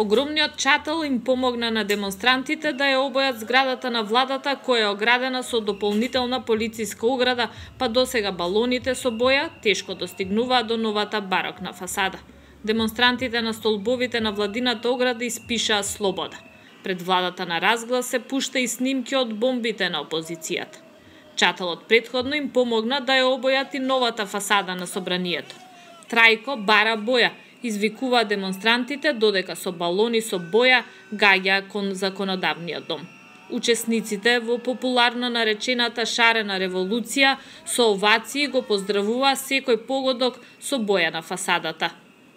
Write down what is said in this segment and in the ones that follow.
Огромниот чател им помогна на демонстрантите да ја обојат зградата на владата која е оградена со дополнителна полициска ограда, па досега балоните со боја тешко достигнуваат до новата барокна фасада. Демонстрантите на столбовите на владината ограда испишаа слобода. Пред владата на разглас се пушта и снимки од бомбите на опозицијата. Чателот предходно им помогна да ја обојат и новата фасада на собранието. Трајко бара боја извикува демонстрантите додека со балони со боја гаѓа кон законодавниот дом. Учесниците во популарно наречената шарена револуција со овации го поздравува секој погодок со боја на фасадата.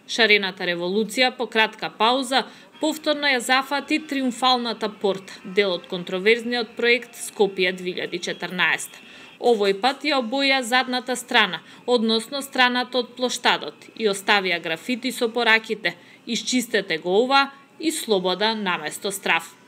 Шарената револуција по кратка пауза повторно ја зафати триумфалната порт дел од контроверзниот проект Скопје 2014 Овој пат ја обоја задната страна, односно страната од плоштадот, и оставија графити со пораките «Исчистете го ова» и «Слобода наместо страф».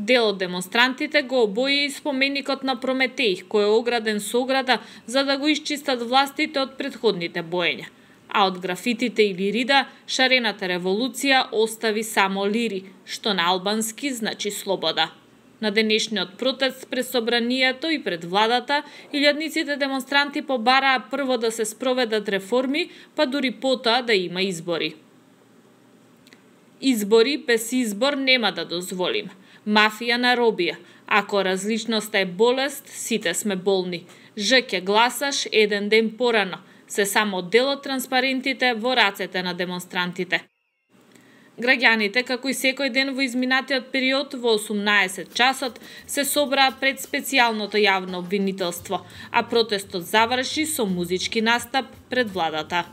Дел од демонстрантите го обои и споменикот на Прометеј, кој е ограден со ограда за да го исчистат властите од предходните боења. А од графитите и лирида, шарената револуција остави само лири, што на албански значи слобода. На денешниот протест пред собранието и пред владата, илјадниците демонстранти побараа прво да се спроведат реформи, па дури потоа да има избори. Избори без избор нема да дозволим. мафија на робија. Ако различноста е болест, сите сме болни. Жеке гласаш еден ден порано, се само дел од транспарентите во рацете на демонстрантите. Граѓаните, како и секој ден во изминатиот период во 18 часот, се собраа пред специјалното јавно обвинителство, а протестот заврши со музички настап пред владата.